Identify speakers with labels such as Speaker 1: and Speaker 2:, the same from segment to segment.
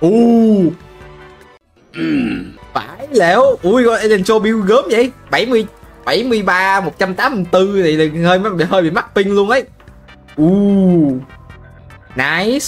Speaker 1: u phải lẻo. Ui, con Eden Cho Bill gớm vậy? 70 73 184 thì là hơi bị hơi bị mắc ping luôn ấy. U nice.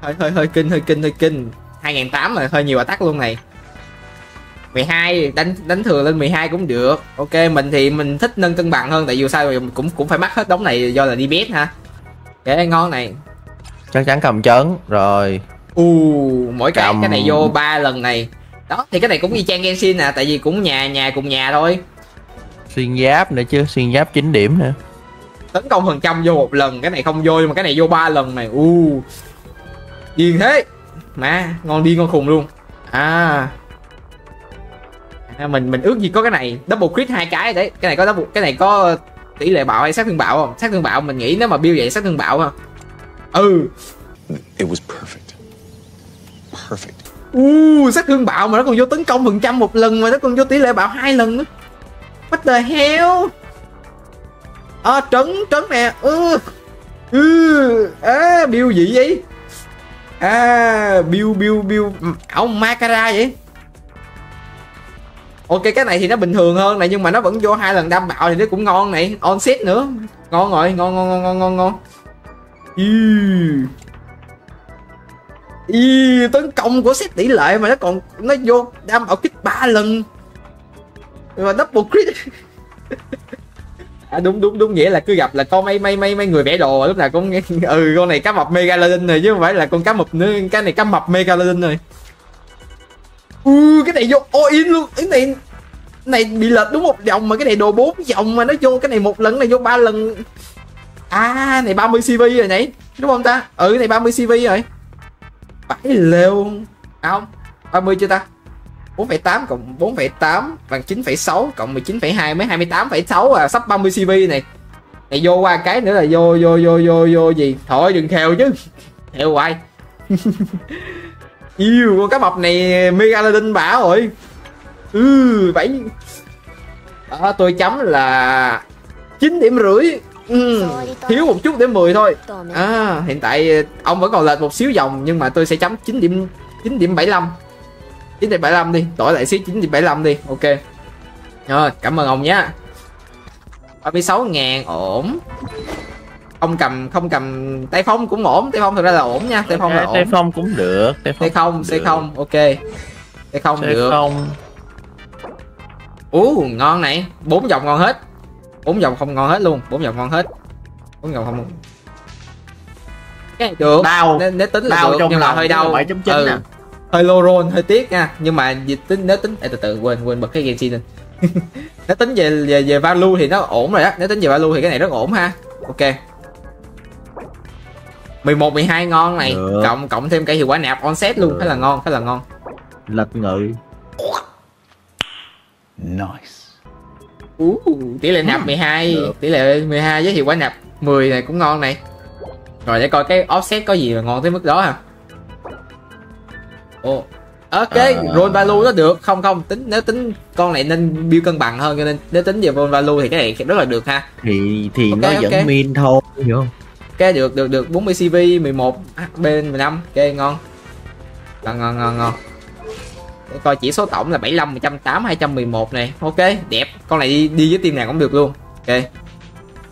Speaker 1: Hơi hơi hơi kinh hơi kinh hơi kinh. 2008 là hơi nhiều attack luôn này. 12 đánh đánh thừa lên 12 cũng được. Ok, mình thì mình thích nâng cân bằng hơn, tại dù sao rồi cũng cũng phải mắc hết đống này do là đi bet ha cái ngon này
Speaker 2: chắc chắn cầm chấn rồi.
Speaker 1: U mỗi cái
Speaker 2: Cầm.
Speaker 1: cái này vô ba lần này. Đó thì cái này cũng y chang Genshin à tại vì cũng nhà nhà cùng nhà thôi.
Speaker 2: Xuyên giáp nữa chứ xuyên giáp 9 điểm nữa.
Speaker 1: Tấn công phần trăm vô một lần cái này không vô nhưng mà cái này vô ba lần này. U điên thế. Mà ngon điên ngon khùng luôn. À. À, mình mình ước gì có cái này double crit hai cái đấy. Cái này có double cái này có tỷ lệ bạo hay sát thương bạo không? Sát thương bạo mình nghĩ nếu mà build vậy sát thương bạo không ừ.
Speaker 3: It was perfect. Perfect.
Speaker 1: u sát thương bạo mà nó còn vô tấn công phần trăm một lần mà nó còn vô tỷ lệ bạo hai lần nữa. What the hell? À, trấn trấn nè. Ừ. Ừ. À, build gì vậy? À build build build ảo Makara vậy? Ok cái này thì nó bình thường hơn này nhưng mà nó vẫn vô hai lần đam bạo thì nó cũng ngon này. On set nữa. Ngon rồi ngon ngon ngon ngon ngon ngon Ý. Ý, tấn công của set tỷ lệ mà nó còn nó vô đam bạo kích ba lần. Mà double crit à, đúng đúng đúng nghĩa là cứ gặp là con mấy mấy mấy mấy người vẽ đồ lúc nào cũng ừ con này cá mập megalodon rồi chứ không phải là con cá mập nữa cái này cá mập megalodon rồi. Ừ cái này vô all in luôn. Cái này này bị lệch đúng một vòng mà cái này đồ bốn vòng mà nó vô cái này một lần này vô ba lần à này 30 cv rồi nhỉ? Đúng không ta? Ừ này 30 cv rồi. Phải lều à không 30 chưa ta? 4,8 cộng 4,8 bằng 9,6 cộng 19,2 mới 28,6 à sắp 30 cv này. Này vô qua cái nữa là vô vô vô vô vô gì? Thôi đừng theo chứ. Theo hoài yêu con cá mập này megalodon bả rồi. Ừ bảy. À, tôi chấm là 9 điểm rưỡi ừ, thiếu một chút để 10 thôi. À, hiện tại ông vẫn còn lệch một xíu vòng nhưng mà tôi sẽ chấm 9 điểm 9 điểm 75 9 điểm 75 đi đổi lại xíu 9 điểm 75 đi ok. Rồi cảm ơn ông nhé. 36 ngàn ổn. Không cầm không cầm tay phong cũng ổn tay phong thực ra là ổn nha tay phong là ổn.
Speaker 2: phong cũng được
Speaker 1: tay không tay không ok. Tay không được.
Speaker 2: không.
Speaker 1: Ú ngon này bốn dòng ngon hết bốn dòng không ngon hết luôn bốn dòng ngon hết. Bốn dòng không cái này được.
Speaker 2: đau.
Speaker 1: Nếu, nếu tính là
Speaker 2: đau
Speaker 1: được
Speaker 2: trong
Speaker 1: nhưng
Speaker 2: lòng
Speaker 1: hơi đau.
Speaker 2: 7.9
Speaker 1: ừ.
Speaker 2: nè.
Speaker 1: Hơi low roll hơi tiếc nha. Nhưng mà tính nếu tính. Ê, từ từ quên quên bật cái game lên. Nếu tính về về về value thì nó ổn rồi đó nếu tính về value thì cái này rất ổn ha. Ok. 11 12 ngon này.
Speaker 2: Được.
Speaker 1: cộng cộng thêm cái hiệu quả nạp onset luôn. Khá là ngon khá là ngon.
Speaker 2: Lật ngự
Speaker 3: Nice.
Speaker 1: Tỷ lệ nạp 12
Speaker 2: Được.
Speaker 1: tỷ lệ 12 với hiệu quả nạp 10 này cũng ngon này. Rồi để coi cái offset có gì là ngon tới mức đó ha ồ ok
Speaker 2: À.
Speaker 1: roll value nó được. Không không tính nếu tính con này nên build cân bằng hơn cho nên nếu tính về roll value thì cái này rất là được ha.
Speaker 2: Thì thì
Speaker 1: Ok,
Speaker 2: nó vẫn
Speaker 1: ok.
Speaker 2: min thôi hiểu không?
Speaker 1: Ok được được được. 40 cv 11 hp 15 ok ngon. Ngon ngon ngon ngon coi chỉ số tổng là 75 108 211 này. Ok đẹp. Con này đi, đi với team nào cũng được luôn. Ok.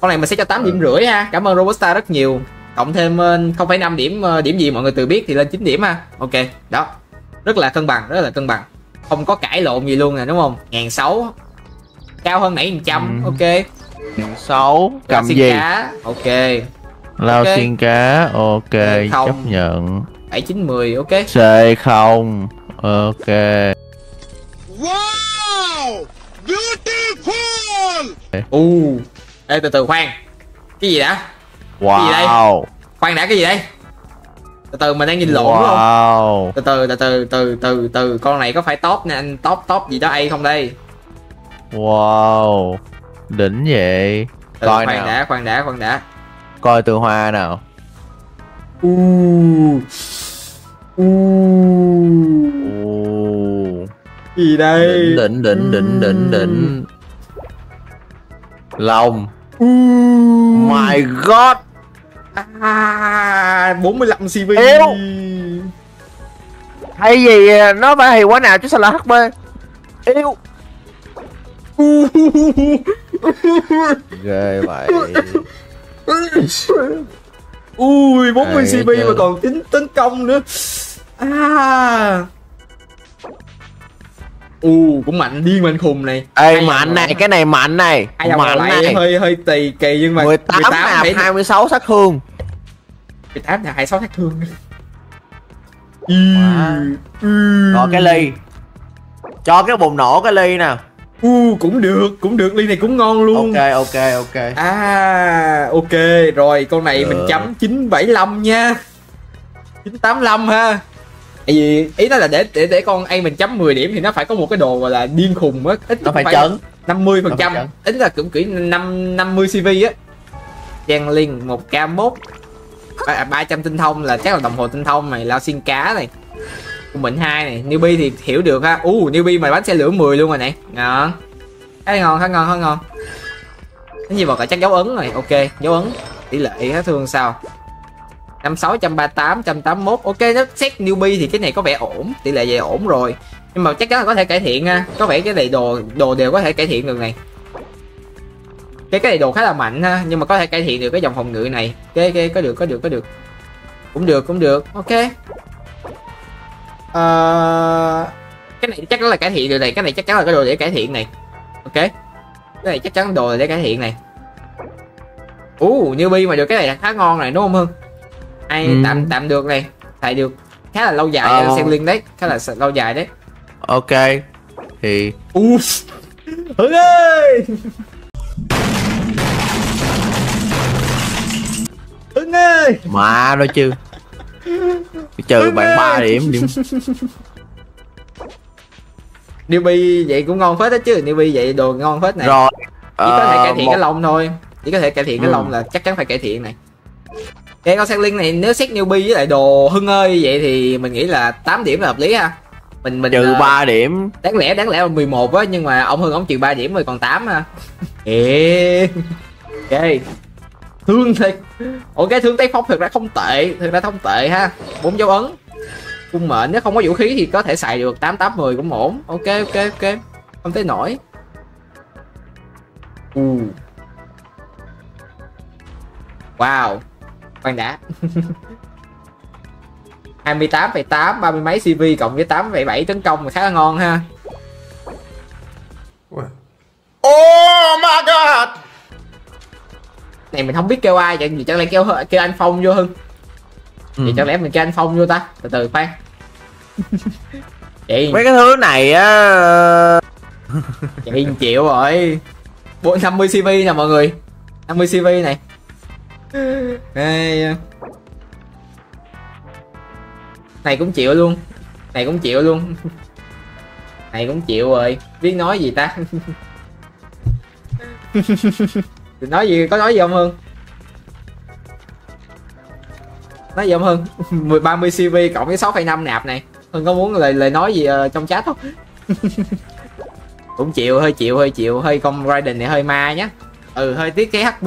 Speaker 1: Con này mình sẽ cho 8 điểm rưỡi ha. Cảm ơn robusta rất nhiều. Cộng thêm ờ, 0,5 điểm ờ, điểm gì mọi người tự biết thì lên 9 điểm ha. Ok đó. Rất là cân bằng rất là cân bằng. Không có cãi lộn gì luôn nè đúng không? Ngàn sáu. Cao hơn nãy trăm
Speaker 2: Ừ.
Speaker 1: ok.
Speaker 2: Xấu cầm
Speaker 1: Xin
Speaker 2: gì?
Speaker 1: cá. Ok.
Speaker 2: Lao
Speaker 1: Ok.
Speaker 2: xiên cá ok
Speaker 1: Không.
Speaker 2: chấp nhận.
Speaker 1: bảy chín mười ok.
Speaker 2: C không ok.
Speaker 1: U. Ê từ từ khoan. Cái gì đã? Gì đây?
Speaker 2: wow.
Speaker 1: Khoan đã cái gì đây? Từ từ mình đang nhìn lộn đúng không?
Speaker 2: Wow.
Speaker 1: Từ từ từ từ từ từ từ con này có phải top nè anh top top gì đó a không đây?
Speaker 2: Wow. Đỉnh vậy.
Speaker 1: Từ
Speaker 2: Coi
Speaker 1: khoan
Speaker 2: nào.
Speaker 1: đã khoan đã khoan đã.
Speaker 2: Coi từ hoa nào.
Speaker 1: U. U.
Speaker 2: Ồ,
Speaker 1: gì đây?
Speaker 2: Đỉnh đỉnh đỉnh đỉnh đỉnh lòng my god.
Speaker 1: À, à 45 cv
Speaker 2: Yếu. hay gì nó phải hay quá nào chứ sao là hp yêu ghê vậy.
Speaker 1: Ui 40
Speaker 2: Ê,
Speaker 1: cv mà còn tính tấn công nữa. À u cũng mạnh điên mạnh khùng này.
Speaker 2: Ê
Speaker 1: Hai
Speaker 2: mạnh này cái này mạnh này
Speaker 1: hai
Speaker 2: mạnh này.
Speaker 1: hơi hơi tì kỳ nhưng mà
Speaker 2: 18 nạp
Speaker 1: phải-
Speaker 2: 26 sát thương.
Speaker 1: 18 là 26 sát thương.
Speaker 2: Wow. Rồi cái ly. Cho cái bùng nổ cái ly nè.
Speaker 1: U cũng được cũng được ly này cũng ngon luôn.
Speaker 2: Ok ok ok.
Speaker 1: À ok rồi con này mình
Speaker 2: Được.
Speaker 1: chấm 975 nha. 985 ha Tại vì ý nó là để để để con A mình chấm 10 điểm thì nó phải có một cái đồ gọi là điên khùng á. Ít
Speaker 2: Nó phải
Speaker 1: cũng
Speaker 2: chấn
Speaker 1: 50 phần trăm.
Speaker 2: Phải
Speaker 1: ít là cũng kỹ 5 50 CV á. Giang Linh 1k1 à, 300 tinh thông là chắc là đồng hồ tinh thông này lao xiên cá này. Cung mệnh 2 này. Newbie thì hiểu được ha. U uh, newbie mà bánh xe lửa 10 luôn rồi này ngon khá ngon khá ngon khá ngon. Cái gì vật là chắc dấu ấn rồi. Ok dấu ấn. Tỷ lệ hết thương sao năm sáu trăm ba tám trăm tám mốt. Ok nó xét newbie thì cái này có vẻ ổn tỷ lệ về ổn rồi. Nhưng mà chắc chắn là có thể cải thiện ha có vẻ cái này đồ đồ đều có thể cải thiện được này. Cái cái này đồ khá là mạnh ha nhưng mà có thể cải thiện được cái dòng phòng ngự này. Cái cái có được có được có được. Cũng được cũng được. Ok. Uh, cái này chắc chắn là cải thiện được này. Cái này chắc chắn là cái đồ để cải thiện này. Ok. Cái này chắc chắn đồ để cải thiện này. Ú uh, newbie mà được cái này là khá ngon này đúng không hưng? Ai
Speaker 2: Ừ.
Speaker 1: tạm tạm được này. Xài được. Khá là lâu dài
Speaker 2: Ờ.
Speaker 1: uh. liên đấy. Khá là lâu dài đấy.
Speaker 2: Ok. Thì
Speaker 1: hưng ơi hưng ơi
Speaker 2: mà thôi chứ. Trừ bạn 3 điểm điểm.
Speaker 1: Newbie vậy cũng ngon phết đó chứ. Newbie vậy đồ ngon phết này.
Speaker 2: Rồi.
Speaker 1: Chỉ có thể
Speaker 2: ờ,
Speaker 1: cải thiện
Speaker 2: một-
Speaker 1: cái lông thôi. Chỉ có thể cải thiện cái
Speaker 2: Ừ.
Speaker 1: lông là chắc chắn phải cải thiện này cái con link này nếu xét newbie với lại đồ hưng ơi vậy thì mình nghĩ là 8 điểm là hợp lý ha. Mình mình
Speaker 2: Trừ
Speaker 1: ờ,
Speaker 2: 3 điểm.
Speaker 1: đáng lẽ đáng lẽ là 11 á nhưng mà ông hưng ông trừ 3 điểm rồi còn 8 ha. Ê ok. Thương thì ok thương tây phong thực ra không tệ thực ra không tệ ha. Bốn dấu ấn. Cung mệnh nếu không có vũ khí thì có thể xài được tám tám mười cũng ổn. Ok ok ok. Không tới nổi. U wow khoan đã. 28,8 30 mấy CV cộng với 8,7 tấn công là khá là ngon ha.
Speaker 2: Oh my god.
Speaker 1: Này mình không biết kêu ai vậy chẳng lẽ kêu kêu anh phong vô hưng.
Speaker 2: Ừ.
Speaker 1: vậy chẳng lẽ mình kêu anh phong vô ta từ từ khoan. Vậy.
Speaker 2: Mấy cái thứ này á.
Speaker 1: Vậy chịu rồi. Bốn năm mươi cv nè mọi người. 50 cv này đây. này cũng chịu luôn. Này cũng chịu luôn. Này cũng chịu rồi. Biết nói gì ta? Nói gì? Có nói gì không hơn nói gì không hơn 10 30 cv cộng với 6,5 nạp này. Hưng có muốn lời lời nói gì uh, trong chat không? Cũng chịu hơi chịu hơi chịu. Hơi con Raiden này hơi ma nhá. Ừ hơi tiếc cái HP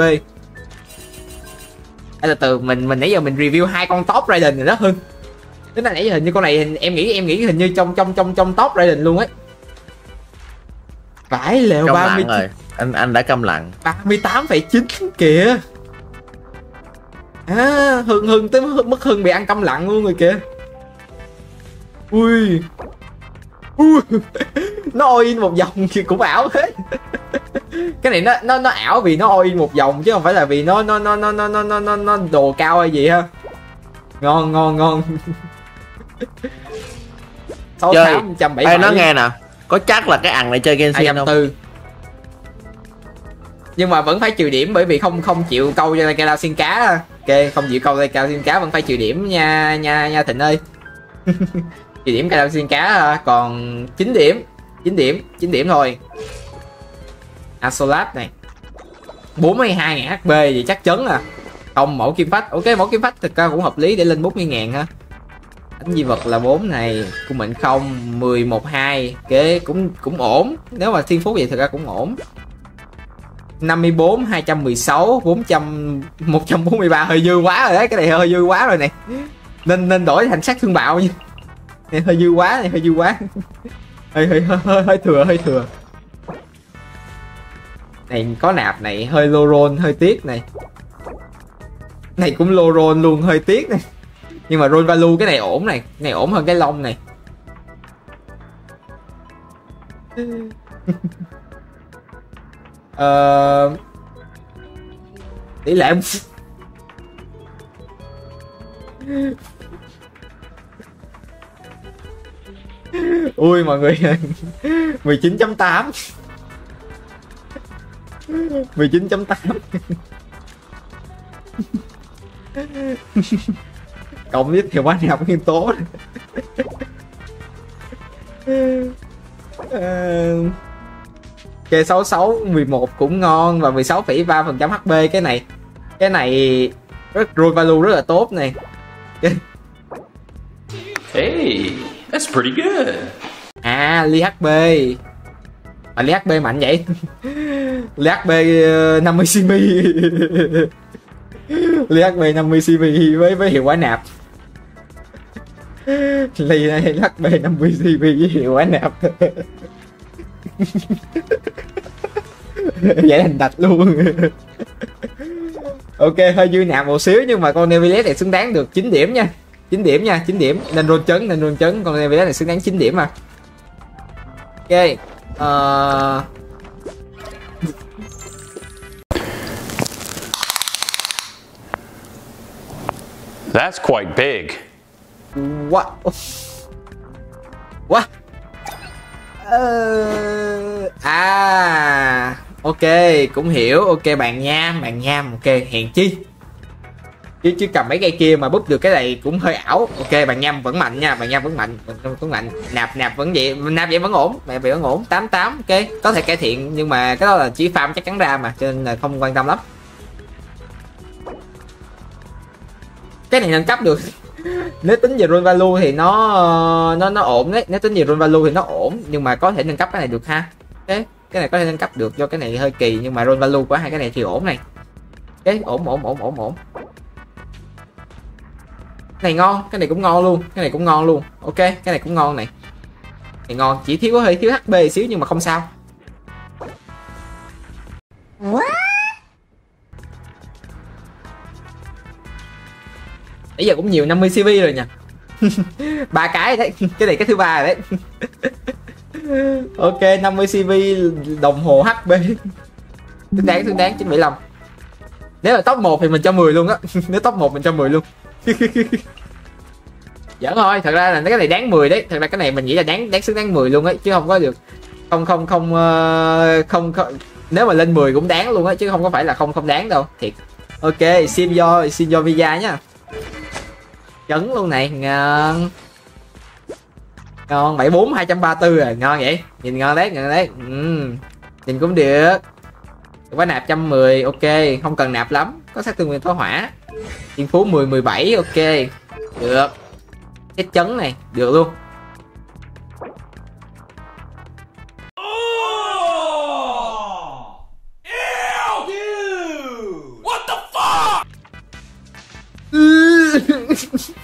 Speaker 1: Ê, từ từ mình mình nãy giờ mình review hai con top Raiden rồi đó hưng. Tính là nãy giờ hình như con này hình, em nghĩ em nghĩ hình như trong trong trong trong top Raiden luôn ấy. Phải lèo
Speaker 2: Câm
Speaker 1: 30
Speaker 2: lặng rồi. Anh anh đã câm lặng.
Speaker 1: 38,9 kìa. À hưng hưng tới mức hưng bị ăn câm lặng luôn rồi kìa. Ui. Ui. Nó in một vòng thì cũng ảo hết cái này nó nó nó ảo vì nó all in một vòng chứ không phải là vì nó nó nó nó nó nó nó, nó, nó đồ cao hay gì ha. Ngon ngon ngon. Sáu tám trăm bảy
Speaker 2: Ê nói nghe nè Có chắc là cái ăn này chơi Genshin
Speaker 1: trăm
Speaker 2: không?
Speaker 1: tư. Nhưng mà vẫn phải trừ điểm bởi vì không không chịu câu cho cây lao xin cá. Ok không chịu câu cây lao xin cá vẫn phải trừ điểm nha nha nha thịnh ơi. Trừ điểm cây lao xin cá à, còn 9 điểm 9 điểm 9 điểm thôi Asolat này. 42 ngàn HP thì chắc chắn à. Không mẫu kim phách. Ok mẫu kim phách thực ra cũng hợp lý để lên 40 ngàn ha. Đánh di vật là 4 này cung mệnh không 11 2 ok cũng cũng ổn. Nếu mà thiên phú vậy thực ra cũng ổn. 54 216 400 143 hơi dư quá rồi đấy cái này hơi dư quá rồi này. Nên nên đổi thành sát thương bạo nha. Này hơi dư quá này hơi dư quá. Hơi hơi hơi, hơi, hơi thừa hơi thừa này, có nạp này, hơi lô rôn, hơi tiếc này. Này, cũng lô rôn luôn, hơi tiếc này. Nhưng mà roll value cái này ổn này, cái này ổn hơn cái lông này. Ờ tỷ lệ ui, mọi người 19.8 19.8 cộng với hiệu quả nào nguyên tố uh, Ok 66 11 cũng ngon và 16,3% HP cái này. Cái này rất roll value rất là tốt này.
Speaker 4: Hey, that's pretty good.
Speaker 1: À, ly HP. À, ly HP mạnh vậy ly b 50 cm. ly b 50 cm với với hiệu quả nạp. ly này HP 50 cm với hiệu quả nạp. vậy thành đặt luôn ok, hơi dư nạp một xíu nhưng mà con Nevilet này xứng đáng được 9 điểm nha 9 điểm nha 9 điểm nên roll chấn, nên roll chấn con Nevilet này xứng đáng 9 điểm mà ok uh...
Speaker 4: That's quite big.
Speaker 1: What? What? Uh, À Ok cũng hiểu Ok bạn nham bạn nham Ok hèn chi chứ chứ cầm mấy cây kia mà búp được cái này cũng hơi ảo ok bạn nham vẫn mạnh nha bạn nham vẫn mạnh vẫn mạnh nạp nạp vẫn vậy nạp vậy vẫn ổn mẹ vậy vẫn ổn 88 ok có thể cải thiện nhưng mà cái đó là chỉ farm chắc chắn ra mà cho nên là không quan tâm lắm cái này nâng cấp được. Nếu tính về roll value thì nó nó nó ổn đấy. Nếu tính về roll value thì nó ổn, nhưng mà có thể nâng cấp cái này được ha. Cái cái này có thể nâng cấp được do cái này hơi kỳ, nhưng mà roll value của hai cái này thì ổn này. Cái, ổn ổn ổn ổn ổn. Cái này ngon, cái này cũng ngon luôn, cái này cũng ngon luôn. Ok, cái này cũng ngon này. Này ngon, chỉ thiếu có hơi thiếu hp xíu nhưng mà không sao. Nãy giờ cũng nhiều 50 cv rồi nha ba cái đấy cái này cái thứ ba đấy. Ok 50 cv đồng hồ hp tương đáng tương đáng 975 nếu là top 1 thì mình cho 10 luôn á. Nếu top 1 mình cho 10 luôn. Giỡn thôi thật ra là cái này đáng 10 đấy. Thật ra cái này mình nghĩ là đáng đáng xứng đáng 10 luôn ấy chứ không có được không không không uh, không, không nếu mà lên 10 cũng đáng luôn á chứ không có phải là không không đáng đâu thiệt. Ok xin do xin do visa nhá chấn luôn này ngon. Ngon bảy bốn hai trăm ba tư rồi ngon vậy. Nhìn ngon đấy ngon đấy. Ừ. nhìn cũng được. Quá nạp trăm mười ok. Không cần nạp lắm có sát thương nguyên tố hỏa. Thiên phú 10 17 ok. Được. Cái chấn này được luôn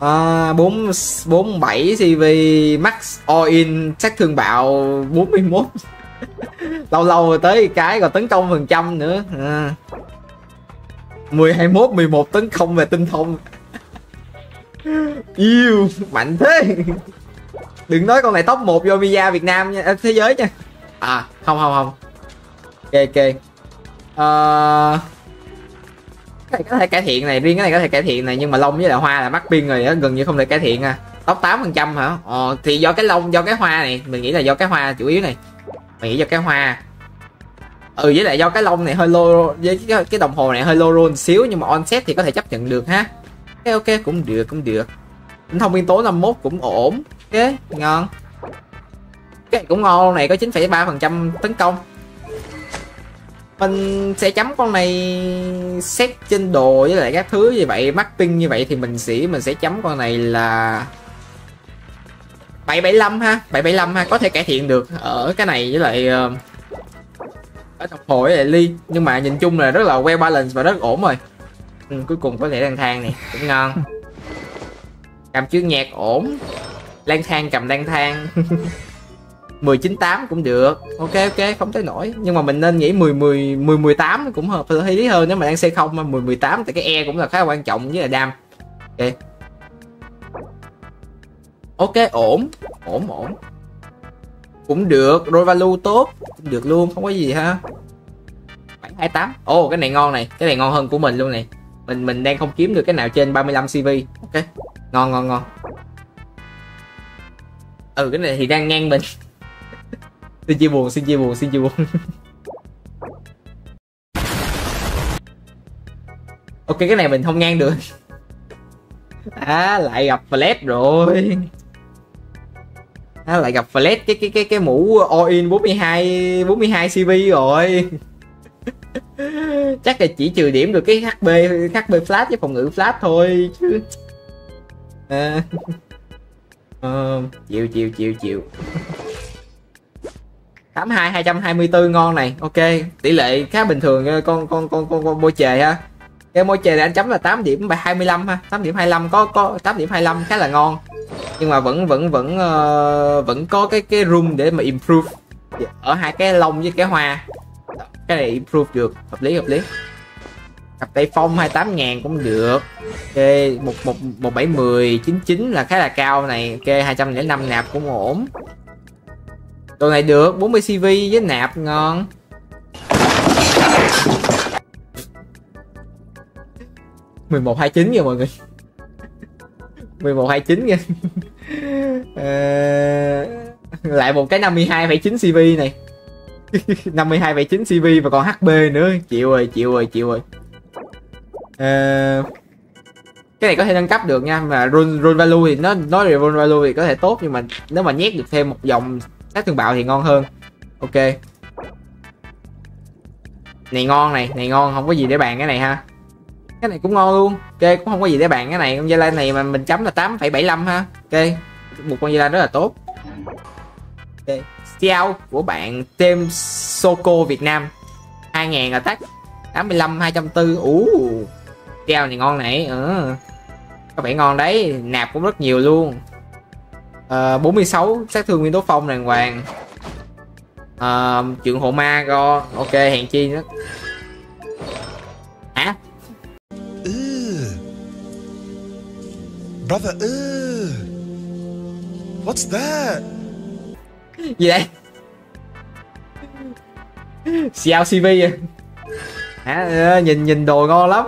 Speaker 1: à, 4 47 CV max all in sát thương bạo 41 lâu lâu rồi tới cái còn tấn công phần trăm nữa. À. 10 21 11 tấn công về tinh thông. Yêu mạnh thế. Đừng nói con này top 1 vô Mia Việt Nam nha à, thế giới nha. À không không không. Ok ok. Uh, này có thể cải thiện này riêng cái này có thể cải thiện này nhưng mà lông với lại hoa là mắc pin rồi đó gần như không thể cải thiện à. Tóc 8 phần trăm hả? Ờ thì do cái lông do cái hoa này mình nghĩ là do cái hoa chủ yếu này. Mình nghĩ do cái hoa. Ừ với lại do cái lông này hơi lô với cái, cái đồng hồ này hơi lô rôn xíu nhưng mà onset thì có thể chấp nhận được ha. Ok ok cũng được cũng được. Thông nguyên tố 51 cũng ổn. Ok ngon. Cái cũng ngon này có 9,3 phần trăm tấn công mình sẽ chấm con này xét trên đồ với lại các thứ như vậy mắc ping như vậy thì mình sẽ mình sẽ chấm con này là 775 ha 775 ha có thể cải thiện được ở cái này với lại ờ, ở thập hồi với lại ly. Nhưng mà nhìn chung là rất là well balance và rất ổn rồi. Ừ, cuối cùng có thể lang thang này cũng ngon. Cầm chữ nhạc ổn. Lang thang cầm lang thang 198 cũng được. Ok ok, không tới nổi. Nhưng mà mình nên nghĩ 10 10 10 18 cũng hợp hợp lý hơn. Nếu mà đang xây không mà 10 18 tại cái e cũng là khá là quan trọng với là đam. Ok. Ok, ổn. Ổn ổn. Cũng được. Rồi value tốt. Cũng được luôn, không có gì ha. 728 ồ, cái này ngon này. Cái này ngon hơn của mình luôn này. Mình mình đang không kiếm được cái nào trên 35 cv ok. Ngon ngon ngon. Ừ cái này thì đang ngang mình xin chia buồn xin chia buồn xin chia buồn. Ok cái này mình không ngang được. À lại gặp flash rồi. À, lại gặp flash cái cái cái cái mũ all in 42 42 cv rồi. Chắc là chỉ trừ điểm được cái hp hp flash với phòng ngự flash thôi chứ. À, uh, chịu chịu chịu chịu. 82 224 ngon này. Ok tỷ lệ khá bình thường con con con con con môi chề ha. Cái môi chề này anh chấm là 8 điểm 25 ha 8 điểm 25 có có 8 điểm 25 khá là ngon. Nhưng mà vẫn vẫn vẫn uh, vẫn có cái cái room để mà improve. Ở hai cái lông với cái hoa. Cái này improve được hợp lý hợp lý. Cặp tay phong 28 ngàn cũng được. Ok một một một bảy mười chín chín là khá là cao này. Ok 205 nạp cũng ổn đồ này được 40 cv với nạp ngon. mười một hai chín nha mọi người. mười một hai chín nha ờ, lại một cái 52,9 cv này. 52,9 cv và còn hp nữa. Chịu rồi chịu rồi chịu rồi. À, cái này có thể nâng cấp được nha mà roll roll value thì nó nói về roll value thì có thể tốt nhưng mà nếu mà nhét được thêm một dòng sát thương bạo thì ngon hơn. Ok. Này ngon này này ngon không có gì để bàn cái này ha. Cái này cũng ngon luôn. Ok cũng không có gì để bàn cái này. Con gia lai này mà mình chấm là 8,75 ha. Ok. Một con gia lai rất là tốt. Ok. Xiao của bạn Tem Soko Việt Nam. 2000 attack 85 240 ú. Xiao này ngon này. Ừ. có vẻ ngon đấy. Nạp cũng rất nhiều luôn uh, 46 sát thương nguyên tố phong đàng hoàng. Uh, chuyện hộ ma go. Ok hèn chi nữa. Hả?
Speaker 5: Ugh. Brother, ugh. What's that?
Speaker 1: gì đây? Xiao CV à? Hả? Ờ, nhìn nhìn đồ ngon lắm.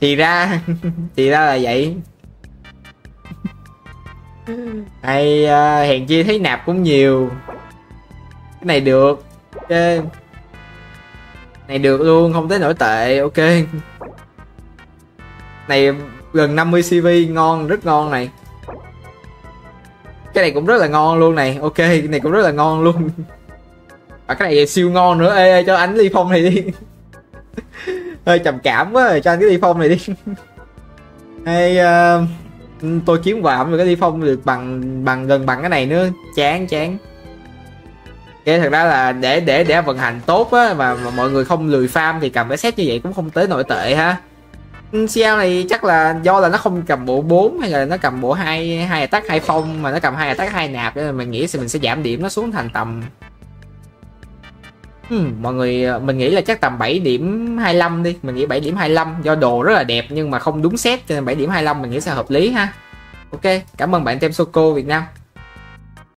Speaker 1: Thì ra thì ra là vậy Ừ. hay uh, hèn chi thấy nạp cũng nhiều. Cái này được ok. Này được luôn không tới nổi tệ ok. Này gần 50 cv ngon rất ngon này. Cái này cũng rất là ngon luôn này ok cái này cũng rất là ngon luôn. Và cái này siêu ngon nữa ê, ê cho anh ly phong này đi. Hơi trầm cảm quá rồi cho anh cái ly phong này đi. Hay uh, tôi kiếm quà rồi cái đi phong được bằng bằng gần bằng cái này nữa. Chán chán. Cái thật ra là để để để vận hành tốt á mà, mà mọi người không lười farm thì cầm cái set như vậy cũng không tới nội tệ ha. CL này chắc là do là nó không cầm bộ 4 hay là nó cầm bộ hai hai attack hai phong mà nó cầm hai attack hai nạp nên mình nghĩ thì mình sẽ giảm điểm nó xuống thành tầm hmm, mọi người ờ, mình nghĩ là chắc tầm 7 điểm 25 đi. Mình nghĩ 7 điểm 25 do đồ rất là đẹp nhưng mà không đúng set cho nên 7 điểm 25 mình nghĩ sẽ hợp lý ha. Ok cảm ơn bạn tem Soko Việt Nam.